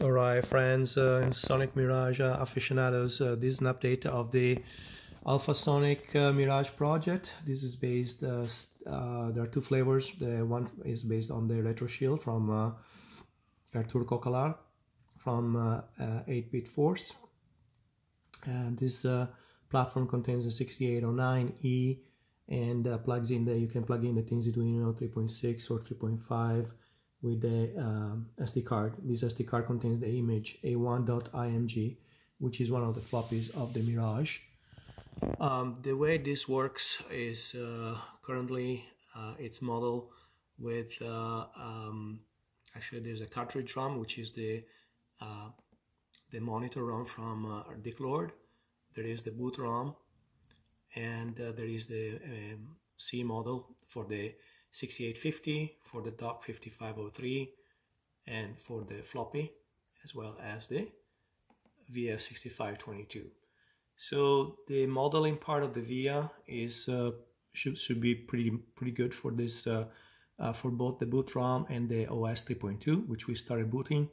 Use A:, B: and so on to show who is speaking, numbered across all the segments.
A: Alright friends, uh, Sonic Mirage uh, aficionados, uh, this is an update of the ALFASoniQ uh, Mirage project. This is based, uh, uh, there are two flavors. The one is based on the RetroShield from uh, Erturk Kocalar from 8-Bit Force. And this platform contains a 6809E and plugs in the, you can plug in the TeensyDuino 3.6 or 3.5 with the um, SD card. This SD card contains the image a1.img, which is one of the floppies of the Mirage. Um, the way this works is uh, currently uh, it's model with uh, um, actually there's a cartridge ROM, which is the uh, the monitor ROM from uh, Dick Lord. There is the boot ROM, and uh, there is the um, C model for the 6850 for the DOC 5503 and for the floppy as well as the VIA 6522. So the modeling part of the VIA is uh, should, should be pretty pretty good for this uh, uh, for both the boot ROM and the OS 3.2 which we started booting.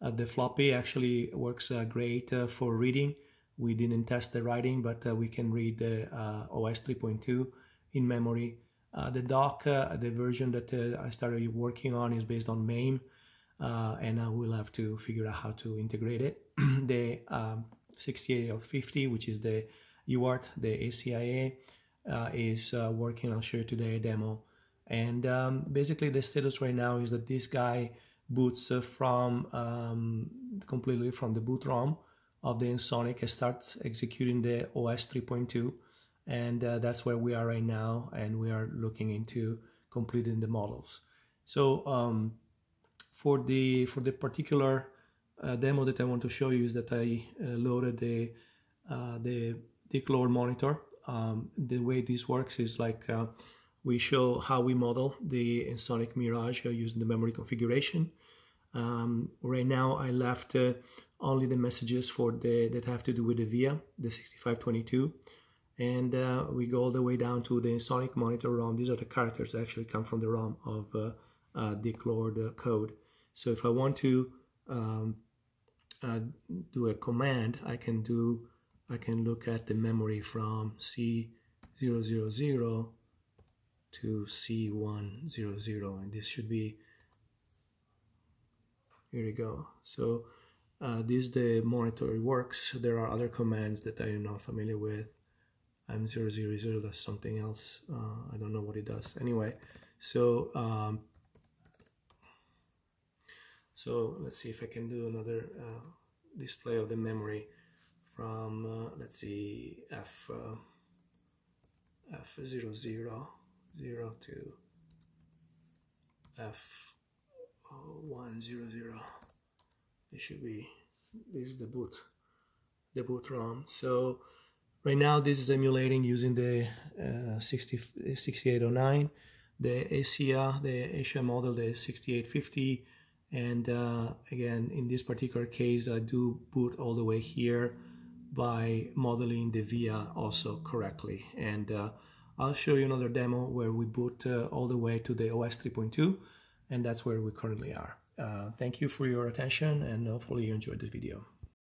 A: Uh, the floppy actually works uh, great uh, for reading. We didn't test the writing but we can read the OS 3.2 in memory uh, the DOC, uh, the version that uh, I started working on is based on MAME, and I will have to figure out how to integrate it. the um, 6850, which is the UART, the ACIA, is working. I'll show you today a demo. And um, basically the status right now is that this guy boots from um, completely from the boot ROM of the Ensoniq and starts executing the OS 3.2 and uh, that's where we are right now and we are looking into completing the models. So um, for the for the particular uh, demo that I want to show you is that I uh, loaded the uh, the Dick Lord monitor. Um, the way this works is like uh, we show how we model the Sonic Mirage. Uh, using the memory configuration. Um, right now I left only the messages for the that have to do with the VIA the 6522 and uh, we go all the way down to the Sonic Monitor ROM. These are the characters that actually come from the ROM of uh, uh, Dick Lord uh, code. So if I want to um, uh, do a command, I can do, I can look at the memory from C000 to C100, and this should be, here we go. So uh, this the monitor works. There are other commands that I'm not familiar with m000 does something else uh, I don't know what it does. Anyway so um, so let's see if I can do another uh, display of the memory from uh, let's see F uh, F000 0 to F100 this should be this is the boot the boot ROM. So Right now, this is emulating using the uh, 60, 6809, the ACIA, the ACIA model, the 6850. And uh, again, in this particular case, I do boot all the way here by modeling the VIA also correctly. And uh, I'll show you another demo where we boot uh, all the way to the OS 3.2, and that's where we currently are. Uh, thank you for your attention, and hopefully you enjoyed this video.